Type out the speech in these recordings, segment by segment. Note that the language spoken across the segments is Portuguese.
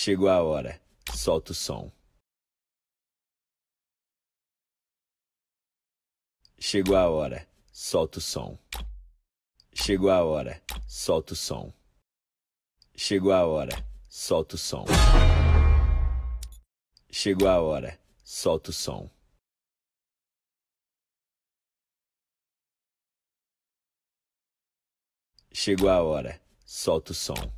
Chegou a hora, solta o som. Chegou a hora, solta o som. Chegou a hora, solta o som. Chegou a hora, solta o som. Chegou a hora, solta o som. Chegou a hora, solta o som.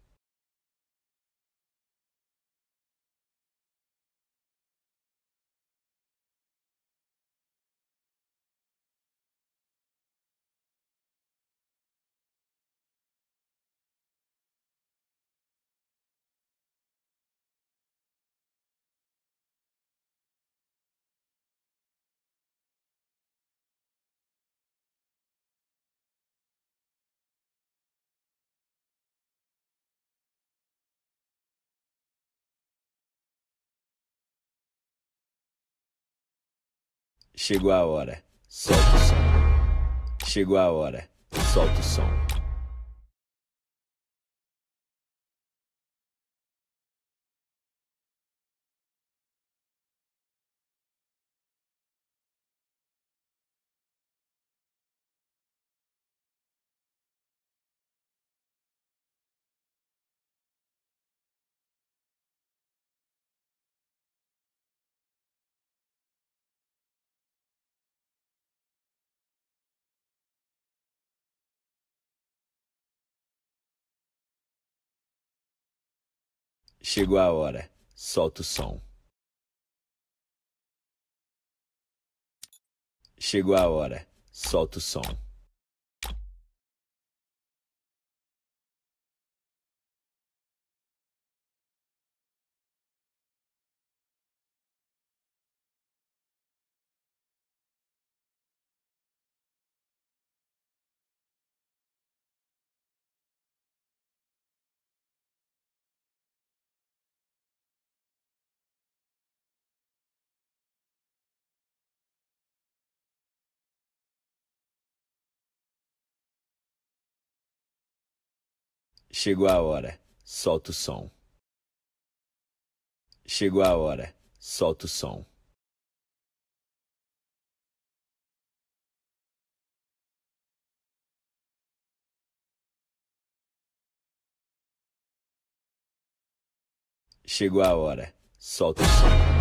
Chegou a hora, solta o som. Chegou a hora, solta o som. Chegou a hora, solta o som. Chegou a hora, solta o som. Chegou a hora, solta o som. Chegou a hora, solta o som. Chegou a hora, solta o som.